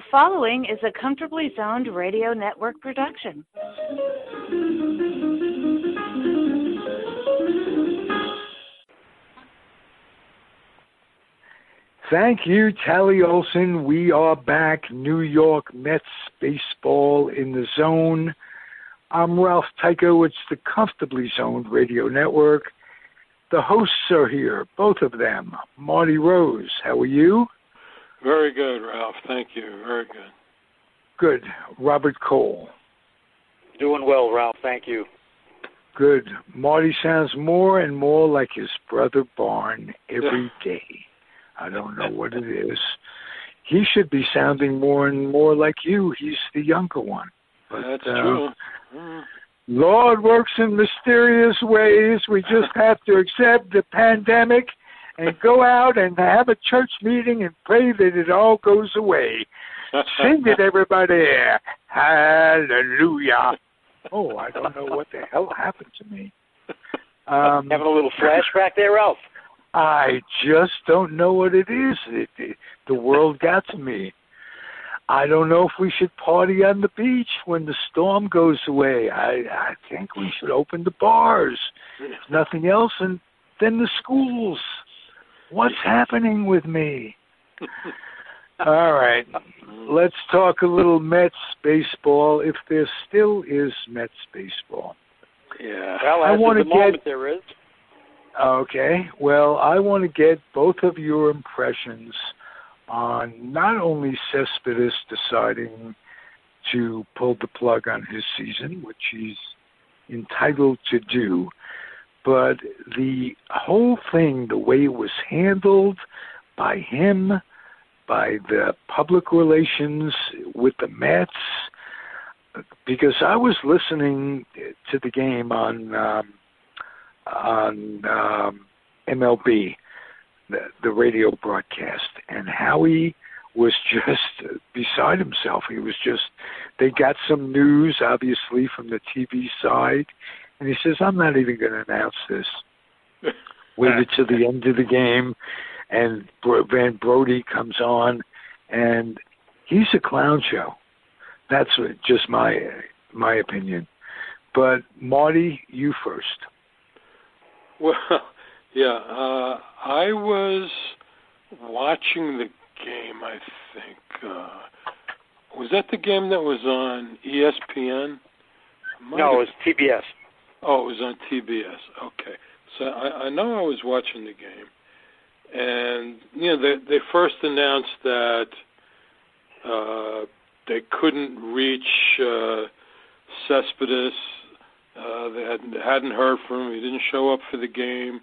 The following is a comfortably zoned radio network production. Thank you, Tally Olson. We are back. New York Mets baseball in the zone. I'm Ralph Tyko. It's the Comfortably Zoned Radio Network. The hosts are here, both of them. Marty Rose, how are you? Very good, Ralph. Thank you. Very good. Good. Robert Cole. Doing well, Ralph. Thank you. Good. Marty sounds more and more like his brother Barn every day. I don't know what it is. He should be sounding more and more like you. He's the younger one. But, That's uh, true. Mm. Lord works in mysterious ways. We just have to accept the pandemic and go out and have a church meeting and pray that it all goes away. Sing it, everybody. Hallelujah. Oh, I don't know what the hell happened to me. Um, Having a little flashback there, Ralph. I just don't know what it is. It, it, the world got to me. I don't know if we should party on the beach when the storm goes away. I I think we should open the bars, if nothing else, and then the schools. What's happening with me? All right, let's talk a little Mets baseball, if there still is Mets baseball. Yeah. Well, I as wanna of the moment get- there is. Okay. Well, I want to get both of your impressions on not only Cespedes deciding to pull the plug on his season, which he's entitled to do, but the whole thing, the way it was handled by him, by the public relations with the Mets, because I was listening to the game on um, on um, MLB, the, the radio broadcast, and Howie was just beside himself. He was just, they got some news, obviously, from the TV side, and he says, I'm not even going to announce this. Waited to the end of the game, and Bro- Van Brody comes on, and he's a clown show. That's just my my opinion. But Marty, you first. Well, yeah. Uh, I was watching the game. I think uh, was that the game that was on ESPN? No, it was TBS. Oh, it was on TBS. Okay, so I, I know I was watching the game, and you know they they first announced that uh, they couldn't reach uh, Cespedes. Uh, they hadn't hadn't heard from him. He didn't show up for the game.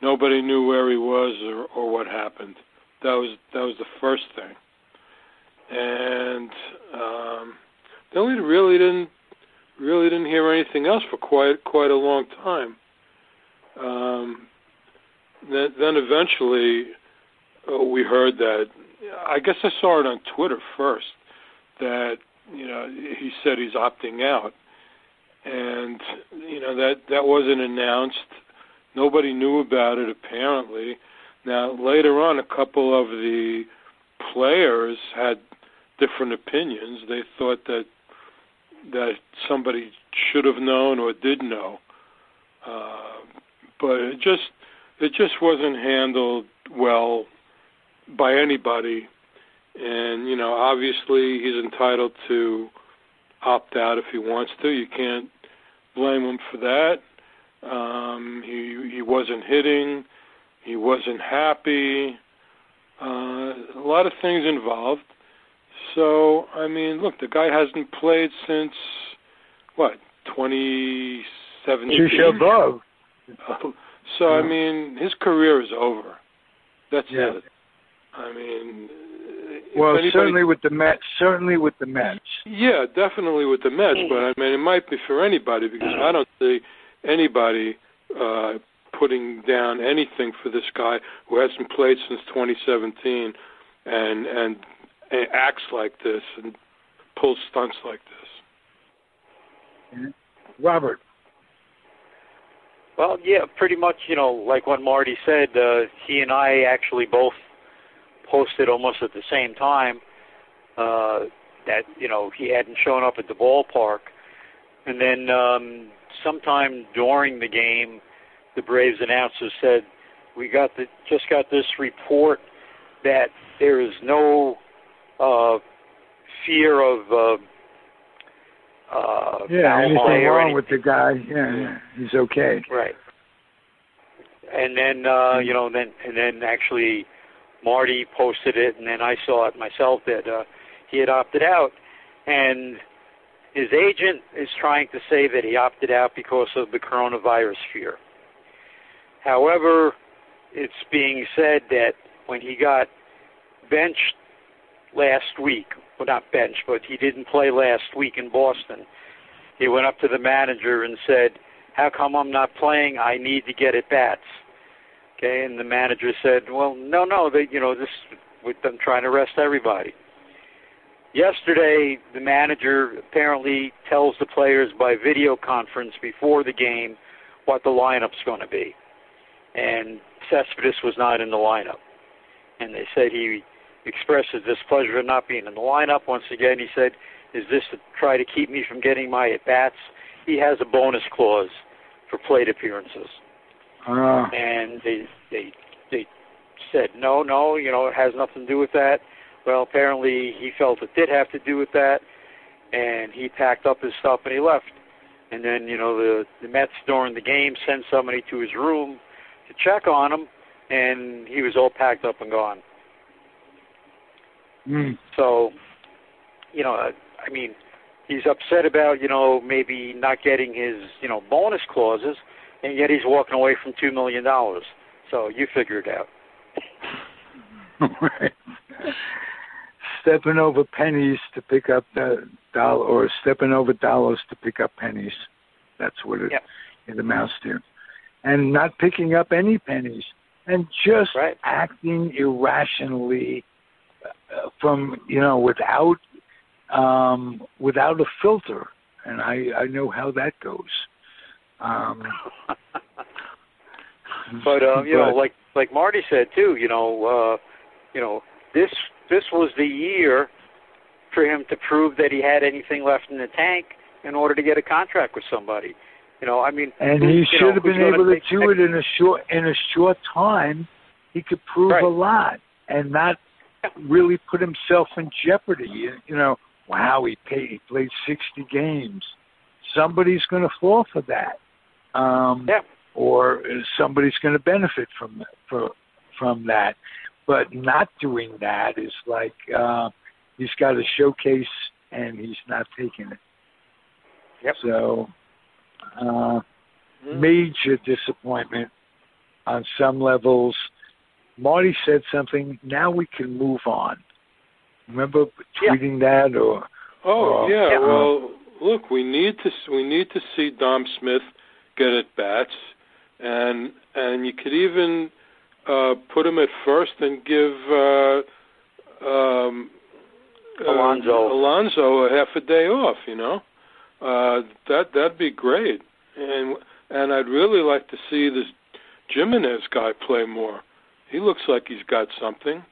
Nobody knew where he was or, or what happened. That was that was the first thing, and um, then we really didn't really didn't hear anything else for quite quite a long time. Um, then, then eventually uh, we heard that. I guess I saw it on Twitter first that you know he said he's opting out, and you know that that wasn't announced. Nobody knew about it apparently. Now later on, a couple of the players had different opinions. They thought that that somebody should have known or did know, uh, but it just it just wasn't handled well by anybody. And you know, obviously, he's entitled to opt out if he wants to. You can't blame him for that. Um, he he wasn't hitting. He wasn't happy. Uh, a lot of things involved. So I mean, look, the guy hasn't played since what 2017. Shisha Bov. so I mean, his career is over. That's Yeah. it. I mean, Well, anybody- certainly with the Mets. Certainly with the Mets. yeah, definitely with the Mets, but I mean, it might be for anybody because I don't see anybody uh, putting down anything for this guy who hasn't played since 2017 and and, and acts like this and pulls stunts like this. Robert. Well, yeah, pretty much, you know, like what Marty said, uh, he and I actually both posted almost at the same time uh, that you know he hadn't shown up at the ballpark, and then um, sometime during the game, the Braves announcer said, "We got the just got this report that there is no uh, fear of." Uh, uh, yeah, anything wrong anything. with the guy? Yeah, yeah, he's okay. Right. And then uh, you know, then and then actually Marty posted it and then I saw it myself that uh he had opted out and his agent is trying to say that he opted out because of the coronavirus fear. However, it's being said that when he got benched last week, well not bench, but he didn't play last week in Boston, he went up to the manager and said, how come I'm not playing? I need to get at bats. Okay, and the manager said, well, no, no, they, you know, this with them trying to rest everybody. Yesterday, the manager apparently tells the players by video conference before the game what the lineup's going to be, and Cespedes was not in the lineup, and they said he expressed his displeasure of not being in the lineup. Once again, he said, "Is this to try to keep me from getting my at bats?" He has a bonus clause for plate appearances. Uh, and they they they said no no you know it has nothing to do with that. Well apparently he felt it did have to do with that and he packed up his stuff and he left. And then you know the the Mets during the game sent somebody to his room to check on him and he was all packed up and gone mm, so you know I, I mean he's upset about you know maybe not getting his you know bonus clauses and yet he's walking away from two million dollars so you figure it out right. Stepping over pennies to pick up the dollar, or stepping over dollars to pick up pennies. That's what it, Yep. it amounts to. And not picking up any pennies, and just Right. acting irrationally from you know without um, without a filter. And I I know how that goes. Um, but um, you know, like like Marty said too, you know, uh, you know, this this was the year for him to prove that he had anything left in the tank in order to get a contract with somebody. You know, I mean, and he should know, have been able to do it in a short in a short time. He could prove Right. a lot and not really put himself in jeopardy. You, you know, wow, he paid, he played sixty games. Somebody's going to fall for that, um, Yeah. or somebody's going to benefit from for, from that. But not doing that is like uh, he's got a showcase and he's not taking it. Yep. So. Uh, Hmm. major disappointment on some levels. Marty said something. Now we can move on. Remember Yeah. tweeting that or Oh Uh, yeah. Yeah. Well, look, we need to we need to see Dom Smith get at bats, and and you could even uh, put him at first and give uh, um, uh, Alonso. Alonso a half a day off. You know, uh, that that'd be great, and and I'd really like to see this Gimenez guy play more. He looks like he's got something.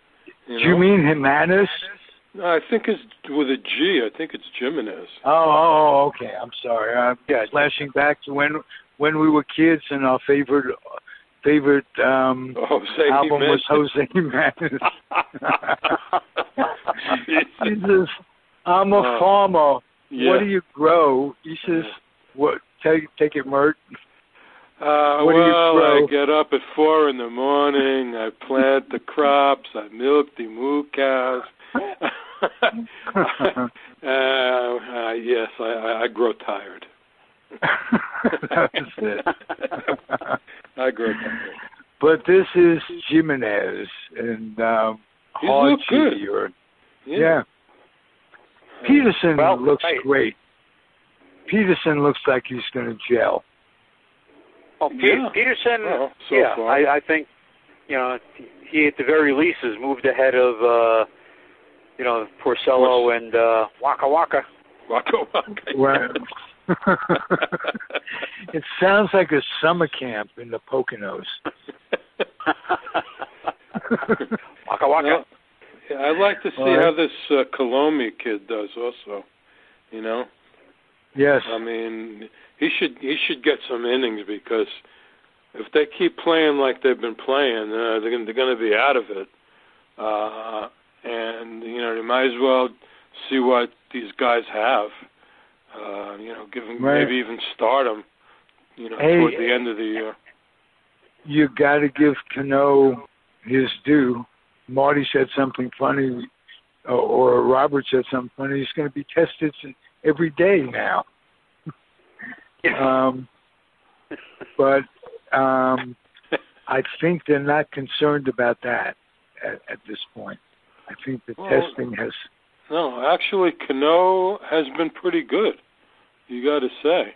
You do you mean Jimenez? No, I think it's with a G. I think it's Gimenez. Oh, oh, okay. I'm sorry. I'm Yeah. flashing back to when when we were kids and our favorite favorite um Oh, say album was Jose Jimenez. he says, "I'm a Uh, farmer. yeah. What do you grow?" He says, "What? Take take it, Mert." Uh, what well. I get up at four in the morning. I plant the crops. I milk the moo cows. uh, uh, yes, I, I, I grow tired. That's it. I grow tired. but this is Gimenez and um, He's hard looked good. G or Yeah. yeah. Peterson Well, looks right. great. Peterson looks like he's going to gel. Oh, Pe- Yeah. Peterson, Well, so yeah, far. I, I think, you know, he at the very least has moved ahead of, uh, you know, Porcello and uh, Waka Waka. Waka waka. Right. it sounds like a summer camp in the Poconos. Waka Waka. Well, Yeah, I'd like to see All right. how this uh, Kilome kid does. Also, you know, Yes. I mean, he should he should get some innings because if they keep playing like they've been playing, uh, they're going to be out of it. Uh, and you know, they might as well see what these guys have. Uh, you know, give them Right. maybe even start them. You know, Hey, toward the end of the year. you got to give Cano his due. Marty said something funny, or, or Robert said something funny. He's going to be tested every day now. um, but um, I think they're not concerned about that at, at this point. I think the Well, testing has. No, actually, Cano has been pretty good. You got to say.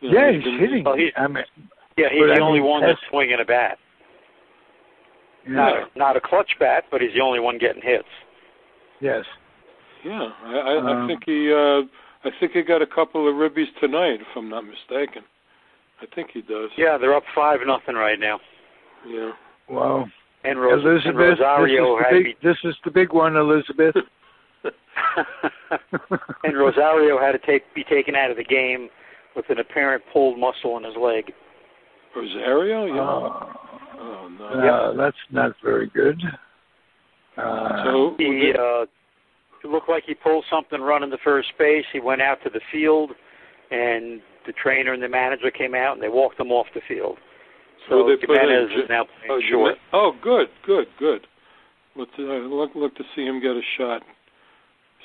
You know, Yeah, he's been- hitting. Well, he- I mean, Yeah, he's But I the only mean, one that's- that's swinging a bat. you Not a, not a clutch bat, but he's the only one getting hits. yes. Yeah, I, I, I Um, think he. Uh, I think he got a couple of ribbies tonight, if I'm not mistaken. I think he does. Yeah, they're up five nothing right now. Yeah. Wow. And, Ros- and Elizabeth, Rosario this is, had the to big, this is the big one, Elizabeth. and Rosario had to take be taken out of the game with an apparent pulled muscle in his leg. Rosario. Yeah. Uh, oh no. uh, that's not very good. Uh, so He uh, it looked like he pulled something running to first base. He went out to the field, and the trainer and the manager came out and they walked him off the field. So Who they put in? Is now oh, playing you short. oh, good, good, good. Look, to, uh, look, look to see him get a shot.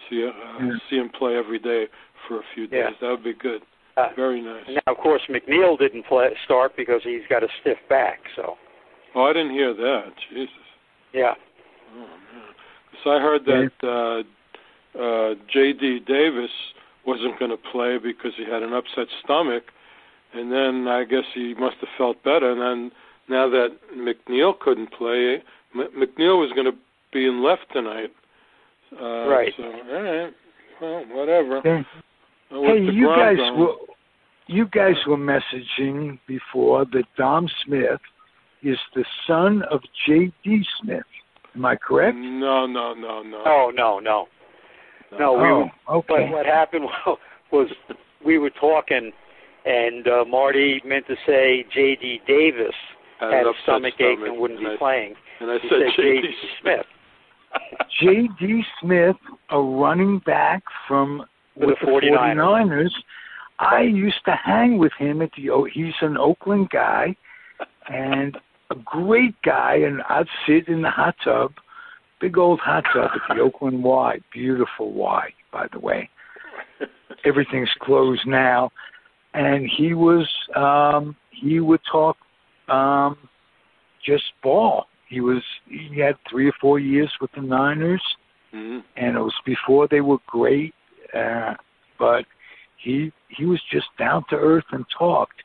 See, uh, Yeah. see him play every day for a few days. Yeah. That would be good. Uh, Very nice. Now, of course, McNeil didn't play start because he's got a stiff back. So, Oh, I didn't hear that. Jesus. yeah, Oh man. Because I heard that uh, uh, J.D. Davis wasn't going to play because he had an upset stomach, and then I guess he must have felt better. And then now that McNeil couldn't play, M- McNeil was going to be in left tonight. Uh, Right. So all right. Well, whatever. Hey, Uh, hey, you guys going? were you guys were messaging before that Dom Smith is the son of J.D. Smith. Am I correct? No, no, no, no. Oh, no, no, no, no. We oh, But okay. what happened was we were talking, and uh, Marty meant to say J.D. Davis Had had an a upset stomach ache and wouldn't and be I, playing. And I He said said J.D. J.D. Smith. J.D. Smith, a running back from For with the the 49ers. 49ers. I used to hang with him at the. O- He's an Oakland guy, and a great guy. And I'd sit in the hot tub, big old hot tub at the Oakland Y. Beautiful Y, by the way. Everything's closed now, and he was. um He would talk um just ball. He was. He had three or four years with the Niners hmm and it was before they were great. Uh, but he he was just down to earth and talked.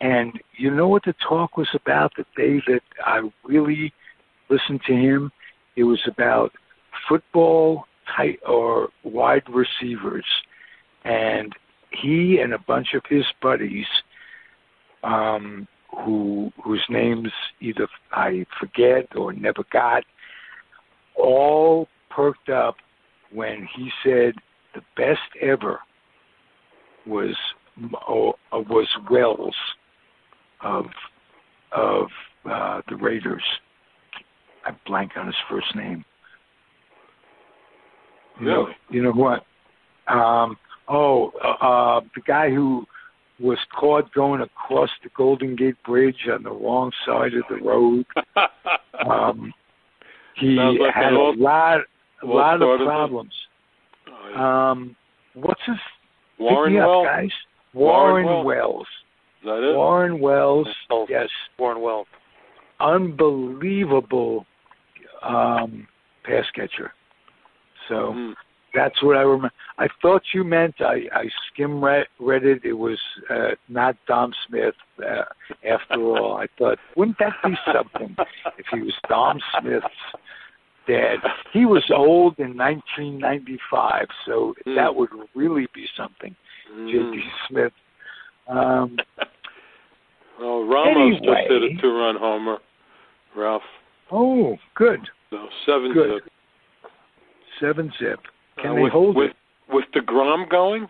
And you know what the talk was about the day that I really listened to him? It was about football tight or wide receivers. And he and a bunch of his buddies, um, who whose names either I forget or never got, all perked up when he said the best ever was oh, uh, was Wells of of uh, the Raiders. I blank on his first name. You know, Really? you know what? Um, oh, uh, uh, the guy who was caught going across the Golden Gate Bridge on the wrong side of the road. Um, he like had an a lot, a lot of of- problems. Oh, yeah. Um, what's his? Warren pick up, Wells. guys. Warren Warren, Wells. Wells. Is that it? Warren Wells. Wells. Yes, Warren Wells. unbelievable um, pass catcher. So Hmm. that's what I remember. I thought you meant I, I skim read, read it. It was uh, not Dom Smith. Uh, after all, I thought, wouldn't that be something if he was Dom Smith's dad? He was old in 1995, so Hmm. that would really be something. Hmm. J.D. Smith. Um, Well, Ramos just hit Anyway. a two-run homer. Ralph. Oh, good. So seven Good. zip. seven zip. Can uh, they with, hold with, it? With deGrom going,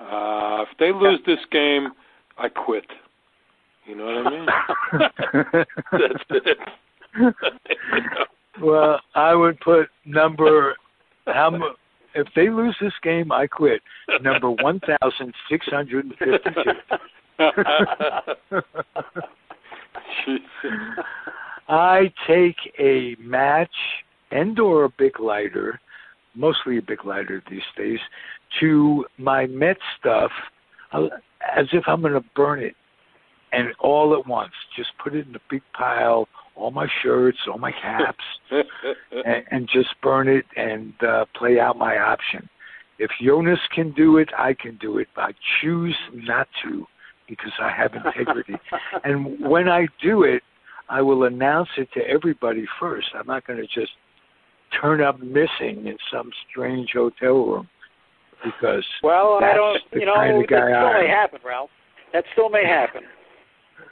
uh, if they lose this game, I quit. You know what I mean? That's it. well, I would put number how if they lose this game, I quit. Number one thousand six hundred and fifty-two. I take a match and or a big lighter, mostly a big lighter these days, to my Met stuff uh, as if I'm going to burn it, and all at once, just put it in a big pile, all my shirts, all my caps, and, and just burn it and uh, play out my option. If Jonas can do it, I can do it. I choose not to because I have integrity. and when I do it, I will announce it to everybody first. I'm not going to just turn up missing in some strange hotel room because well, that's I don't. the You know, kind of that still I may am. happen, Ralph. That still may happen.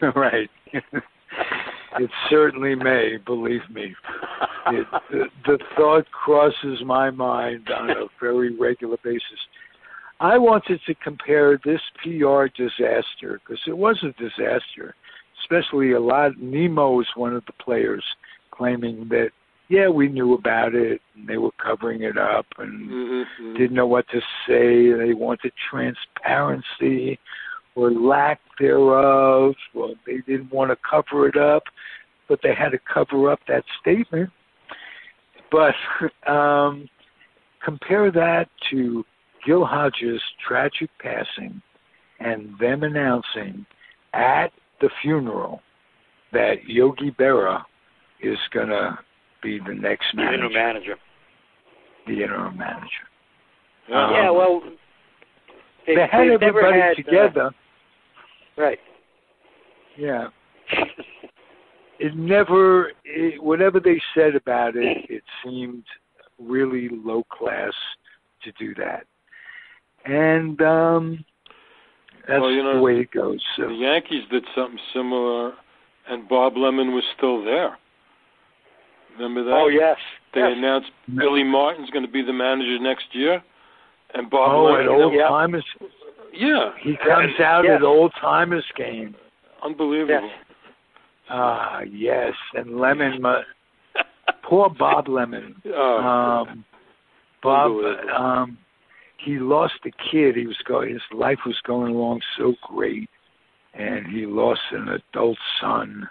right. it certainly may, believe me. It, the, the thought crosses my mind on a very regular basis. I wanted to compare this PR disaster because it was a disaster, especially a lot. Nimmo was one of the players claiming that, yeah, we knew about it and they were covering it up and Mhm. didn't know what to say. They wanted transparency or lack thereof. Well, they didn't want to cover it up, but they had to cover up that statement. But um, compare that to Gil Hodges' tragic passing and them announcing at the funeral that Yogi Berra is going to be the next a new manager, the interim manager. Yeah. Um, yeah, well, they, they had everybody had, uh, together. right. Yeah. It never, it, whatever they said about it, it seemed really low class to do that. And um that's Well, you know, the way it goes. So The Yankees did something similar, and Bob Lemon was still there. Remember that? Oh yes. They yes. announced Billy Martin's going to be the manager next year, and Bob oh, Lemon. at old yeah. timers, yeah, he comes out Yes. at old timers game. unbelievable. Yes. Ah, yes, and Lemon, mu- poor Bob Lemon. oh, um, Bob, Unbelievable. um, he lost a kid. He was going. His life was going along so great, and he lost an adult son.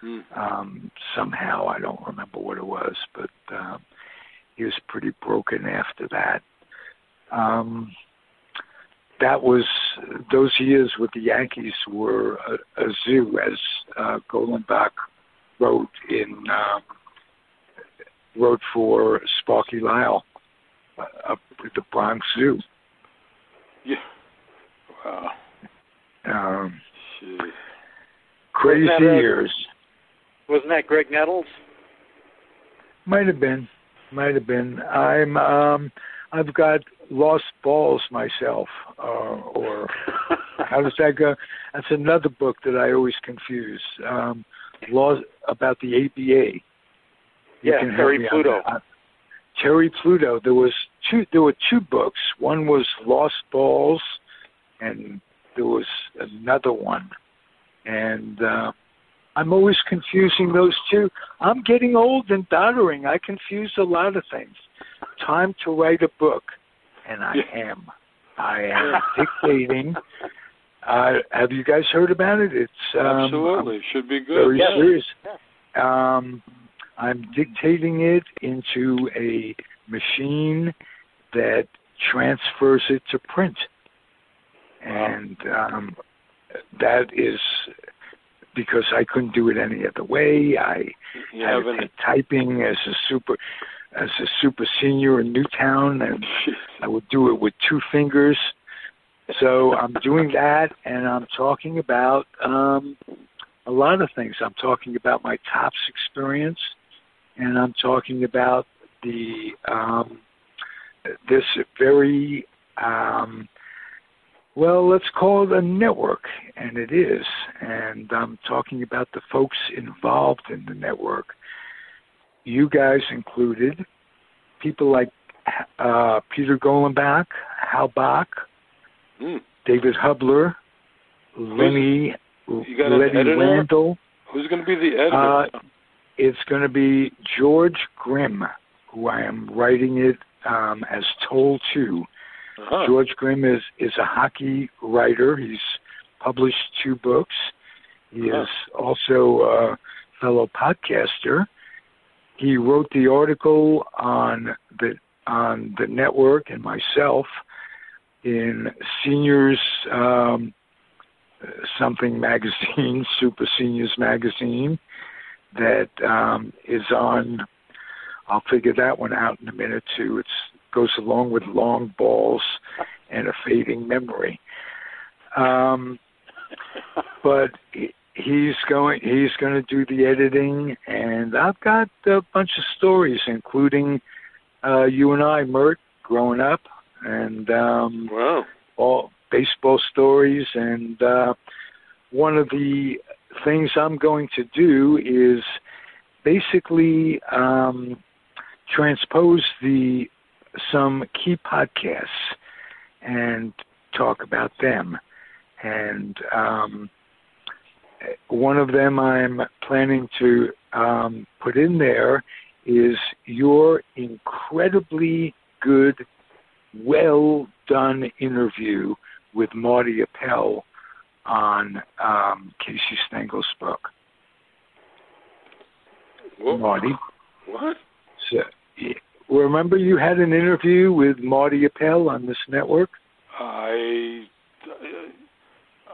hmm. Um, somehow, I don't remember what it was, but um, he was pretty broken after that. Um, that was those years with the Yankees were a, a zoo, as uh, Golenbock wrote in um, wrote for Sparky Lyle up at the Bronx Zoo. yeah. Wow. Um, crazy Wasn't that a- years. Wasn't that Graig Nettles? Might have been. Might have been. I'm. Um, I've got lost balls myself, uh, or how does that go? That's another book that I always confuse. Um, laws about the ABA. You Yeah, can help Terry me on Pluto. Terry Pluto. There was two. There were two books. One was Lost Balls, and there was another one. And uh, I'm always confusing those two. I'm getting old and doddering. I confuse a lot of things. Time to write a book, and I am. I am dictating. Uh, have you guys heard about it? It's um, Absolutely, should be good. very yeah. serious. Um, I'm dictating it into a machine that transfers it to print, and um, that is because I couldn't do it any other way. I You had have to take typing as a super as a super senior in Newtown, and I would do it with two fingers. So I'm doing that, and I'm talking about um, a lot of things. I'm talking about my Topps experience, and I'm talking about the um, this very um, well, let's call it a network, and it is. And I'm talking about the folks involved in the network. You guys included, people like uh, Peter Golenbock, Hal Bock, Hmm. David Hubler, Lenny You got an Letty? Randle. Who's going to be the editor? Uh, It's going to be George Grimm, who I am writing it um, as told to. uh-huh. George Grimm is is a hockey writer. He's published two books. He Huh. is also a fellow podcaster. He wrote the article on the on the network and myself in Seniors um, something magazine, Super Seniors magazine, that um, is on. I'll figure that one out in a minute too. It goes along with long balls and a fading memory. Um, but he- he's going he's going to do the editing, and I've got a bunch of stories, including uh, you and I, Mert, growing up, and um, wow. all baseball stories. And uh, one of the things I'm going to do is basically um, transpose the some key podcasts and talk about them. And um, one of them I'm planning to um, put in there is your incredibly good, well done interview with Marty Appel on um, Casey Stengel's book. What? Marty. What? So, y- remember you had an interview with Marty Appel on this network? I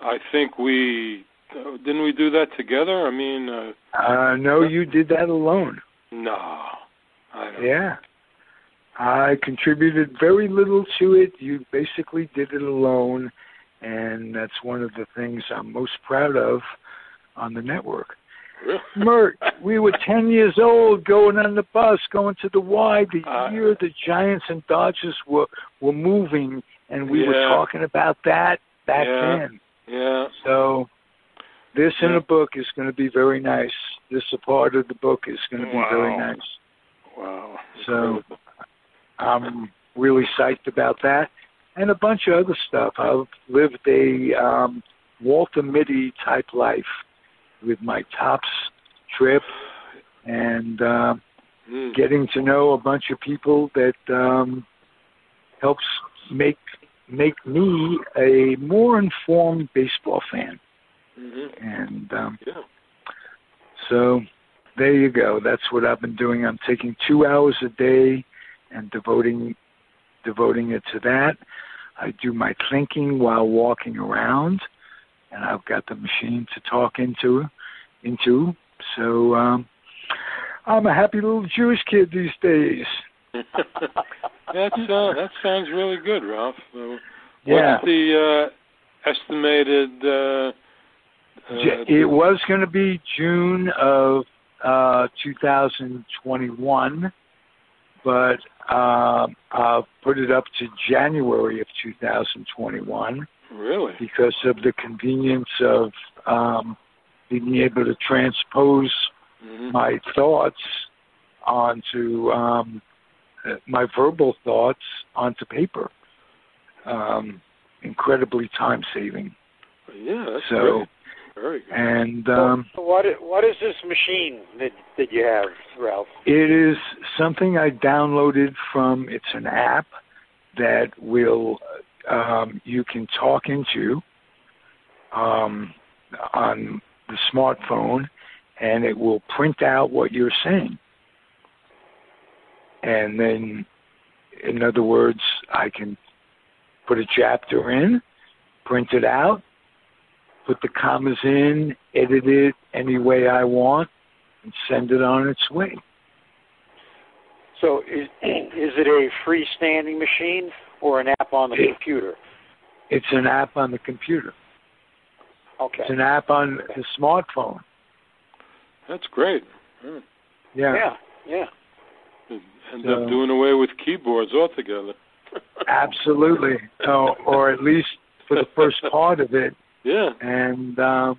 I think we didn't we do that together? I mean, uh, Uh, no, you did that alone. no. I don't. Yeah. I contributed very little to it. You basically did it alone, and that's one of the things I'm most proud of on the network. Really? Mert, we were 10 years old going on the bus, going to the Y, the Uh, year the Giants and Dodgers were, were moving, and we were talking about that back Yeah. then. Yeah. So this in Yeah. a book is going to be very nice. This a part of the book is going to be very nice. Wow. So Incredible. I'm really psyched about that, and a bunch of other stuff. I've lived a um, Walter Mitty type life with my Topps trip, and uh, Mm. getting to know a bunch of people that um, helps make make me a more informed baseball fan. Mhm. And um, Yeah. so there you go. That's what I've been doing. I'm taking two hours a day and devoting devoting it to that. I do my thinking while walking around, and I've got the machine to talk into into. So um, I'm a happy little Jewish kid these days. That's uh, that sounds really good, Ralph. So Yeah. What's the uh, estimated? Uh, uh, it was going to be June of uh, 2021, but uh, I'll put it up to January of 2021 really? because of the convenience of um, being able to transpose Mhm. my thoughts onto um, my verbal thoughts onto paper. Um, incredibly time saving. Yeah, that's So, great. Very good. and um, so what what is this machine that that you have, Ralph? It is something I downloaded from. It's an app that will um, you can talk into um, on the smartphone, and it will print out what you're saying. And then, in other words, I can put a chapter in, print it out, put the commas in, edit it any way I want, and send it on its way. So is is it a freestanding machine or an app on the It- computer? It's an app on the computer. Okay. It's an app on the smartphone. That's great. Hmm. Yeah. Yeah, Yeah, yeah. End So- up doing away with keyboards altogether. absolutely. or, or at least for the first part of it. Yeah, And um,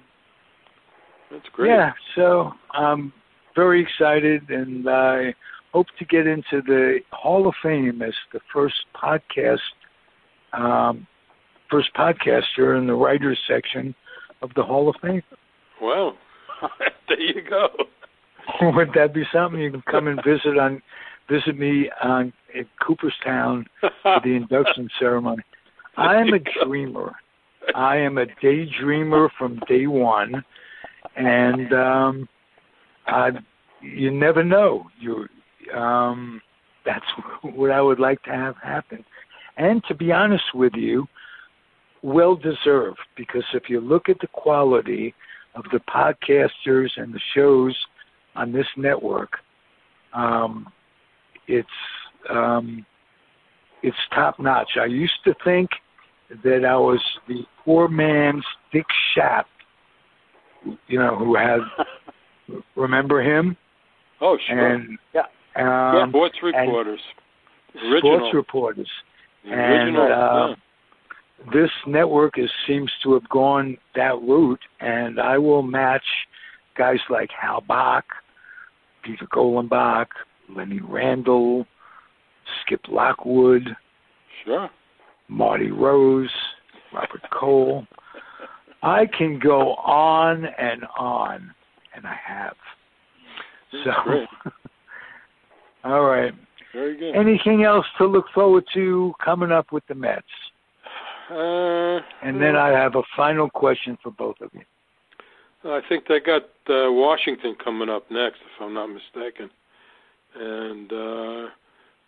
that's great. yeah, so I'm very excited, and I hope to get into the Hall of Fame as the first podcast, um, first podcaster in the writers section of the Hall of Fame. Well, there you go. Would that be something you can come and visit on visit me on in Cooperstown for the induction ceremony? I am a dreamer. I am a daydreamer from day one, and um, I, you never know. You, um, that's what I would like to have happen. And to be honest with you, well deserved because if you look at the quality of the podcasters and the shows on this network, um, it's um, it's top notch. I used to think that I was the poor man's Dick Schaap, you know, who had remember him? Oh, sure. And yeah, um, yeah sports reporters, original. sports reporters, The original. and uh, yeah. this network is, seems to have gone that route, and I will match guys like Hal Bock, Peter Golenbock, Lenny Randle, Skip Lockwood, Sure. Marty Rose, Robert Cole. I can go on and on, and I have. So, all right. Very good. Anything else to look forward to coming up with the Mets? uh, And then I have a final question for both of you. I think they got uh, Washington coming up next, if I'm not mistaken. And uh,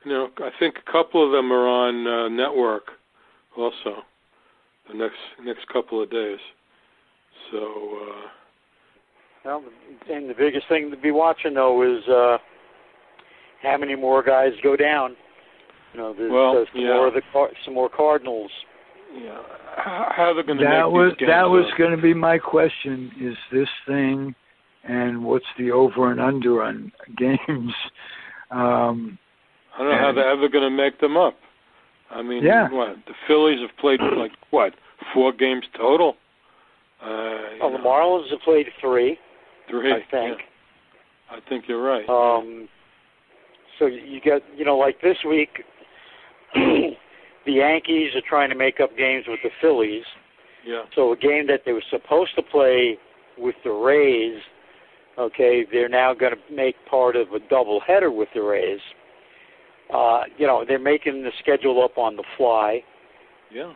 you know, I think a couple of them are on uh, network also the next next couple of days. So uh, Well, and the biggest thing to be watching though is uh, how many more guys go down. You know, there's Well, uh, some yeah. more of the Car- some more Cardinals. yeah, how, how they're going to That make was these games that was up. going to be my question. Is this thing, and what's the over and under on games? Um, I don't know how they're ever going to make them up. I mean, Yeah. what the Phillies have played like what four games total? Uh, you Oh, the Marlins have played three, three. I think. Yeah. I think you're right. Um, so you get, you know, like this week, the Yankees are trying to make up games with the Phillies. yeah. So a game that they were supposed to play with the Rays, okay, they're now going to make part of a doubleheader with the Rays. Uh, you know, they're making the schedule up on the fly. Yeah.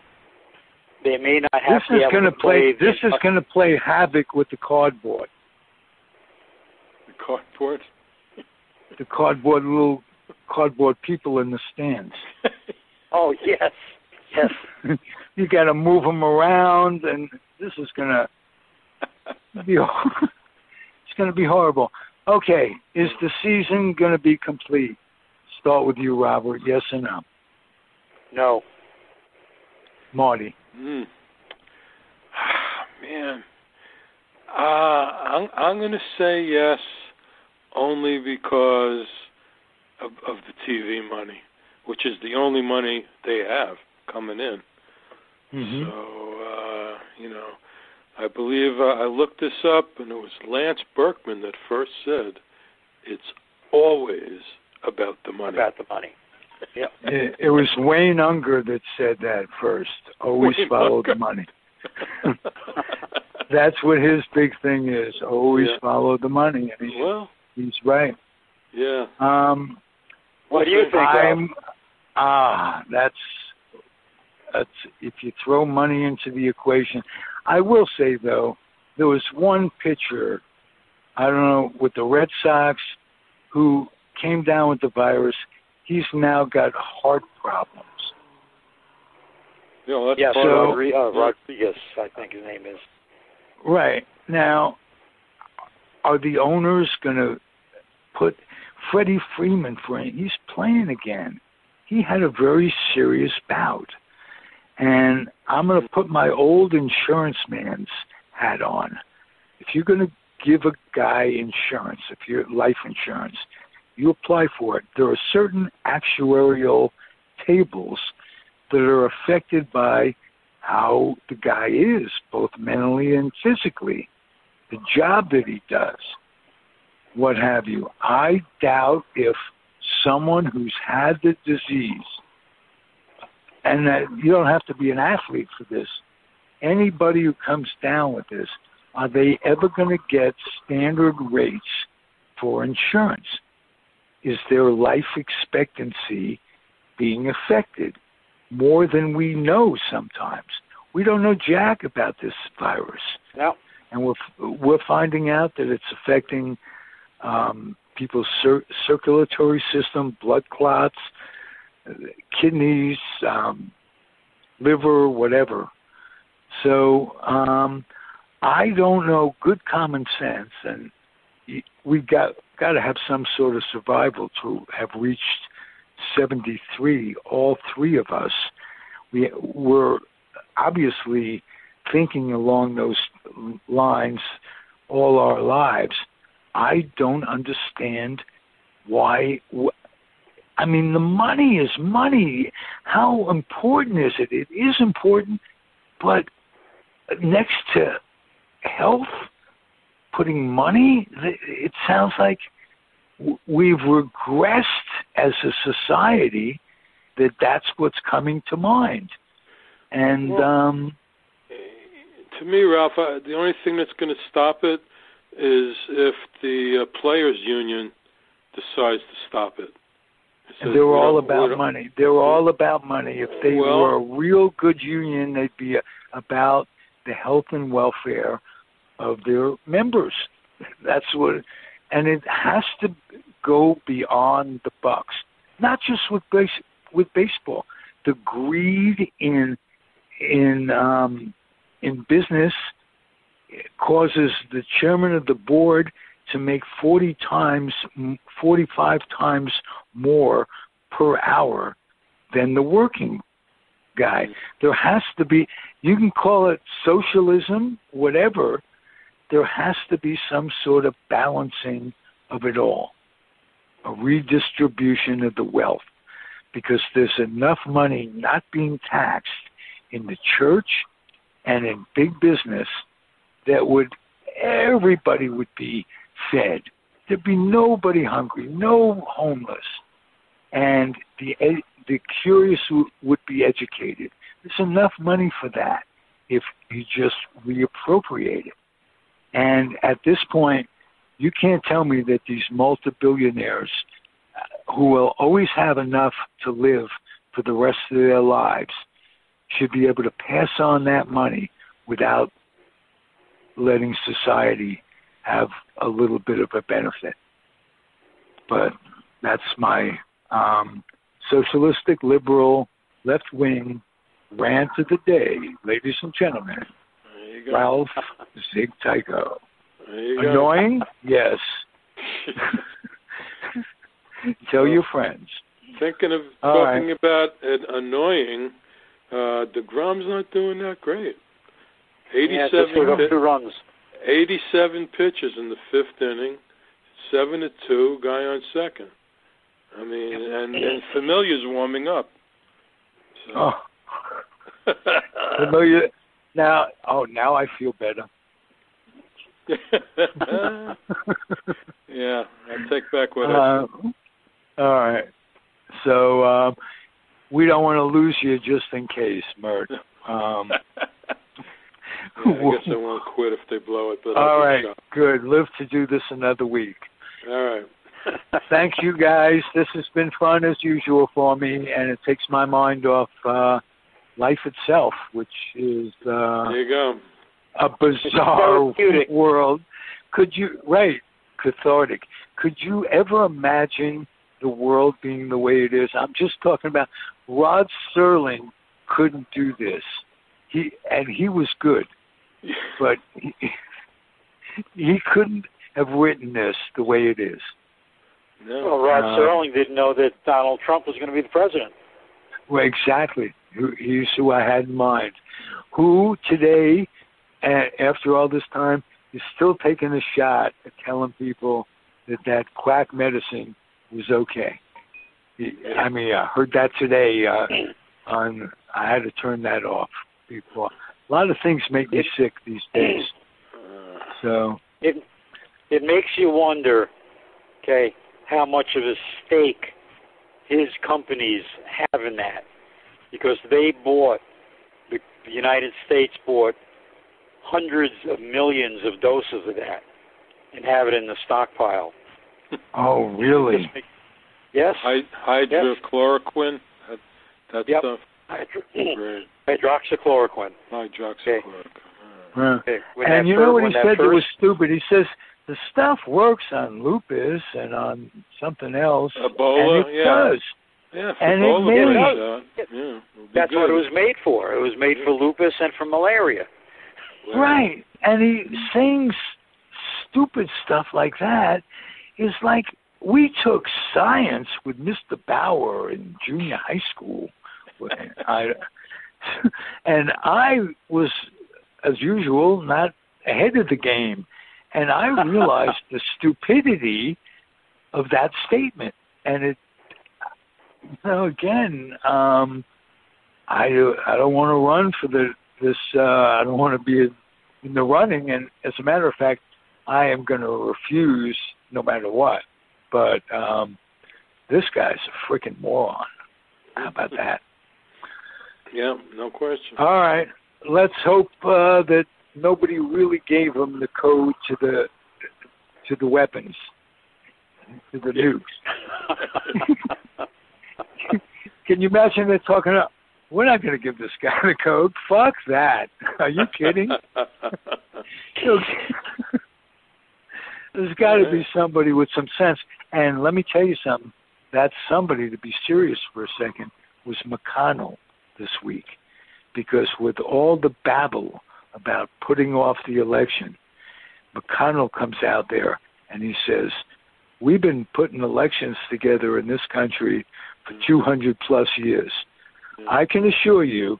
They may not have this to is be able going to to play. play. This is going to play havoc with the cardboard. The cardboard. The cardboard little cardboard people in the stands. Oh yes, yes. you got to move them around, and this is going to be. It's going to be horrible. Okay, is the season going to be complete? Start with you, Robert. Yes or no? No. Marty. Hmm. Man. Uh, I'm I'm going to say yes, only because of of the TV money, which is the only money they have coming in. Mm-hmm. So uh, you know, I believe uh, I looked this up, and it was Lance Berkman that first said, "It's always about the money." About the money. Yep. It, it was Wayne Unger that said that first. Always Wayne follow Unger. the money. That's what his big thing is. Always Yeah. follow the money, and he's, well, he's right. yeah. Um, What do you think? Ralph? I'm ah, that's that's if you throw money into the equation. I will say though, there was one pitcher, I don't know, with the Red Sox, who came down with the virus. He's now got heart problems. You know, that's part So- Rodri- uh, Rodriguez, I think his name is. Right now, are the owners going to put Freddie Freeman for him? He's playing again. He had a very serious bout, and I'm going to put my old insurance man's hat on. If you're going to give a guy insurance, if you're life insurance, you apply for it. There are certain actuarial tables that are affected by how the guy is, both mentally and physically, the job that he does, what have you. I doubt if someone who's had the disease, and that you don't have to be an athlete for this. Anybody who comes down with this, are they ever going to get standard rates for insurance? Is their life expectancy being affected more than we know sometimes? We don't know jack about this virus. No. And we're we're finding out that it's affecting um, people's cir- circulatory system, blood clots, kidneys, um, liver, whatever. So um, I don't know. Good common sense, and we've got got to have some sort of survival to have reached 73. All three of us, we were obviously thinking along those lines all our lives. I don't understand why. I mean, the money is money. How important is it? It is important, but next to health, putting money, it sounds like we've regressed as a society that that's what's coming to mind. And well, um, to me, Ralph, the only thing that's going to stop it is if the uh, players' union decides to stop it. And they were all about money. They were all about money. If they well, were a real good union, they'd be about the health and welfare of their members. That's what, and it has to go beyond the bucks. Not just with base with baseball. The greed in in um, in business causes the chairman of the board to make 40 times 45 times more per hour than the working guy there has to be you can call it socialism whatever there has to be some sort of balancing of it all a redistribution of the wealth because there's enough money not being taxed in the church and in big business that would everybody would be fed. There'd be nobody hungry, no homeless, and the the curious would be educated. There's enough money for that if you just reappropriate it. And at this point, you can't tell me that these multi-billionaires uh, who will always have enough to live for the rest of their lives should be able to pass on that money without letting society have a little bit of a benefit. But that's my um, socialistic, liberal, left wing rant of the day, ladies and gentlemen. Ralph Zig Tyko. Annoying? Yes. Tell your friends. Thinking of All talking right. about it annoying, uh, deGrom's not doing that great. Yeah, 87, just give pi- two runs. 87 pitches in the fifth inning, seven to two, guy on second. I mean, and and Familia's warming up. So. Oh, familiar. Now, oh, now I feel better. yeah, I take back what I Uh, all right. So um, we don't want to lose you just in case, Mert. Um, Yeah, I guess I won't quit if they blow it. But all give it a right, good. Live to do this another week. All right. Thank you, guys. This has been fun as usual for me, and it takes my mind off uh, life itself, which is uh, There you go. a bizarre world. Could you, right, cathartic. Could you ever imagine the world being the way it is? I'm just talking about Rod Serling couldn't do this. He and he was good, but he, he couldn't have written this the way it is. No. Well, Rod Uh, Serling didn't know that Donald Trump was going to be the president. Well, exactly. He's who I had in mind. Who today, after all this time, is still taking a shot at telling people that that quack medicine was okay. I mean, I heard that today. Uh, on I had to turn that off before. A lot of things make me sick these days. So It it makes you wonder, okay, how much of a stake his companies having that because they bought the, the United States bought hundreds of millions of doses of that and have it in the stockpile. Oh, really? Yes. Hydrochloroquine. That, that Yep. stuff. Hydro- Great. hydroxychloroquine. Hydroxychloroquine. Huh. Okay. And you know what he that said that first, was stupid? He says the stuff works on lupus and on something else. Ebola, and it yeah. does. Yeah, And it Ebola, may- it Yeah. shot. Yeah, it'll That's what it was made for. It was made for lupus and for malaria. Well, Right. And he saying s- stupid stuff like that is like we took science with Mr. Bauer in junior high school. I, and I was, as usual, not ahead of the game. And I realized the stupidity of that statement. And it, you know, again, um, I I don't want to run for the this. Uh, I don't want to be in the running. And as a matter of fact, I am going to refuse no matter what. But um, this guy's a freaking moron. How about that? Yeah, no question. All right. Let's hope uh, that nobody really gave him the code to the to the weapons, to the nukes. Can you imagine they're talking up? We're not going to give this guy the code. Fuck that. Are you kidding? There's got to be somebody with some sense. And let me tell you something. That somebody, to be serious for a second, was McConnell this week. Because with all the babble about putting off the election, McConnell comes out there and he says, We've been putting elections together in this country for 200 plus years. I can assure you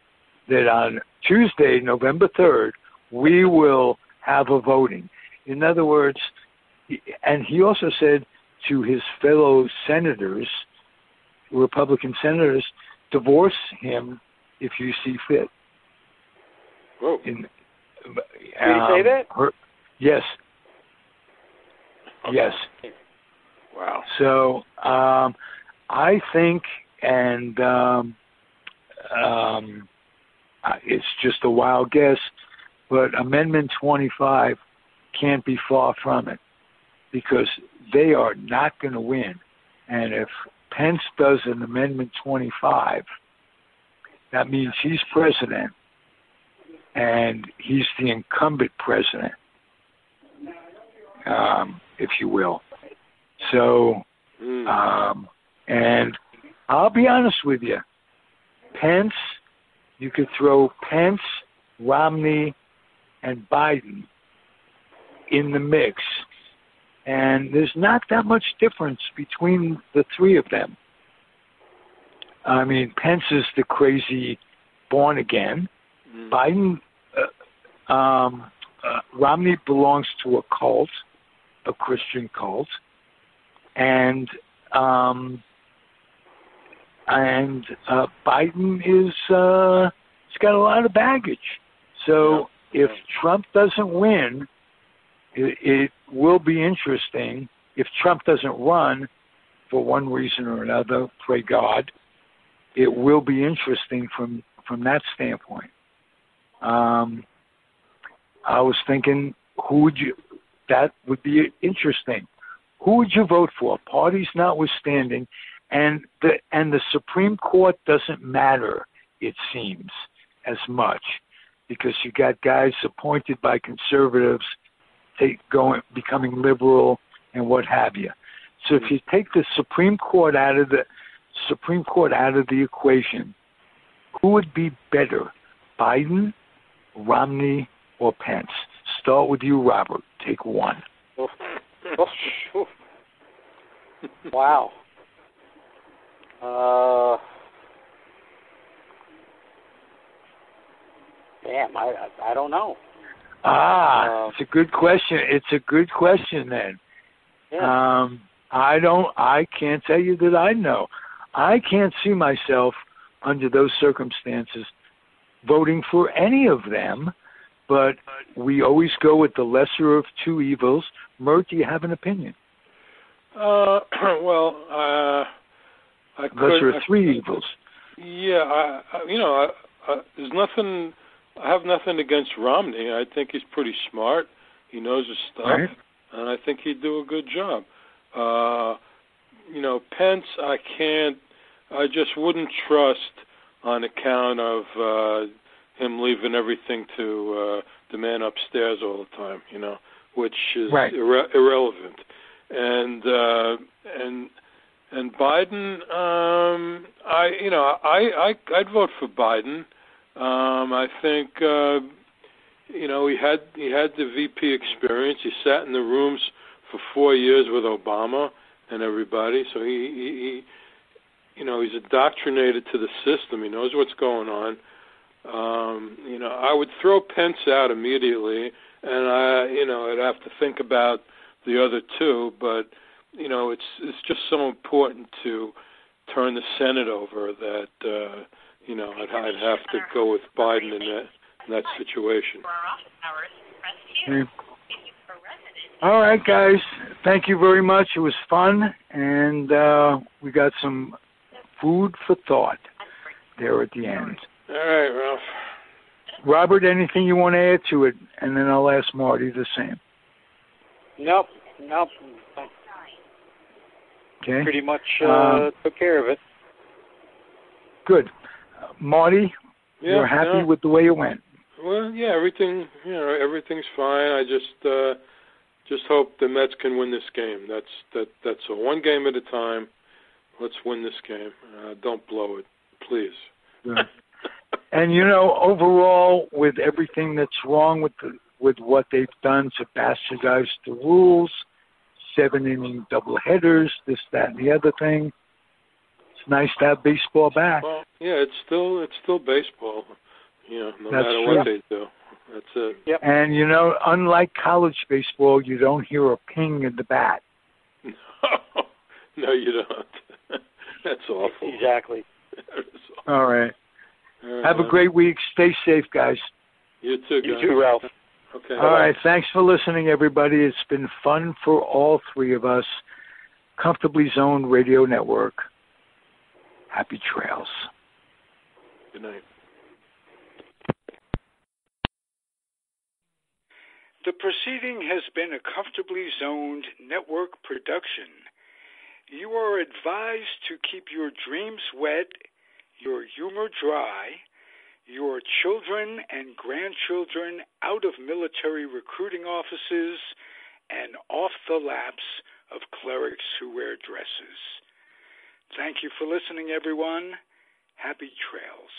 that on Tuesday, November 3rd, we will have a voting. In other words, and he also said to his fellow senators, Republican senators, divorce him if you see fit. Whoa. In, Did he say that? her- yes. Yes. Wow. So um, I think, and um, um, it's just a wild guess, but Amendment 25 can't be far from it because they are not going to win. And if Pence does an Amendment 25, that means he's president and he's the incumbent president, um, if you will. So, Mm. um, and I'll be honest with you, Pence, you could throw Pence, Romney, and Biden in the mix, and there's not that much difference between the three of them. I mean, Pence is the crazy born again. Mm. Biden, uh, um, uh, Romney belongs to a cult, a Christian cult, and um, and uh, Biden is uh, he's got a lot of baggage. So if Trump doesn't win, it, it will be interesting. If Trump doesn't run for one reason or another, pray God, it will be interesting from from that standpoint. Um, I was thinking, who would you? That would be interesting. Who would you vote for? Parties notwithstanding, and the and the Supreme Court doesn't matter. It seems as much because you got guys appointed by conservatives, take going becoming liberal and what have you. So if you take the Supreme Court out of the Supreme Court out of the equation, who would be better, Biden, Romney, or Pence? Start with you, Robert. Take one. Wow. Uh, damn, I I I don't know. Ah, Uh, it's a good question. It's a good question then. Yeah. Um, I don't. I can't tell you that I know. I can't see myself under those circumstances voting for any of them. But we always go with the lesser of two evils. Mert, do you have an opinion? Uh, well, uh, I Those could, are three evils. Yeah, I, I you know, I, I, there's nothing. I have nothing against Romney. I think he's pretty smart. He knows his stuff, Right. and I think he'd do a good job. Uh, you know, Pence, I can't. I just wouldn't trust on account of uh, him leaving everything to uh, the man upstairs all the time. You know, which is Right. irre- irrelevant. And uh, and and Biden, um, I you know I, I I'd vote for Biden. Um, I think uh, you know he had he had the VP experience. He sat in the rooms for four years with Obama and everybody, so he, he, he you know he's indoctrinated to the system. He knows what's going on. Um, you know, I would throw Pence out immediately, and I you know I'd have to think about the other two, but you know it's it's just so important to turn the Senate over that uh, you know I'd, I'd have to go with Biden in that in that situation. Okay. All right, guys. Thank you very much. It was fun, and uh, we got some food for thought there at the end. All right, Ralph. Robert, anything you want to add to it, and then I'll ask Marty the same. Nope, nope. Okay. Pretty much uh, Um, took care of it. Good. Uh, Marty, Yeah, you're happy no. with the way it went. Well, yeah, everything you know, everything's fine. I just uh just hope the Mets can win this game. That's that that's a one game at a time. Let's win this game. Uh, don't blow it, please. Good. And you know, overall, with everything that's wrong with the, with what they've done to bastardize the rules, seven inning double headers, this, that, and the other thing, it's nice to have baseball back. Well, yeah, it's still it's still baseball. You know, no That's matter true. what they do. That's it. And you know, unlike college baseball, you don't hear a ping in the bat. no, no, you don't. That's awful. Exactly. Awful. All right. All right, Have a great week. Stay safe, guys. You too, You too, Ralph. Okay. All right. Thanks for listening, everybody. It's been fun for all three of us. Comfortably Zoned Radio Network. Happy trails. Good night. The proceeding has been a comfortably zoned network production. You are advised to keep your dreams wet, your humor dry, your children and grandchildren out of military recruiting offices and off the laps of clerics who wear dresses. Thank you for listening, everyone. Happy trails.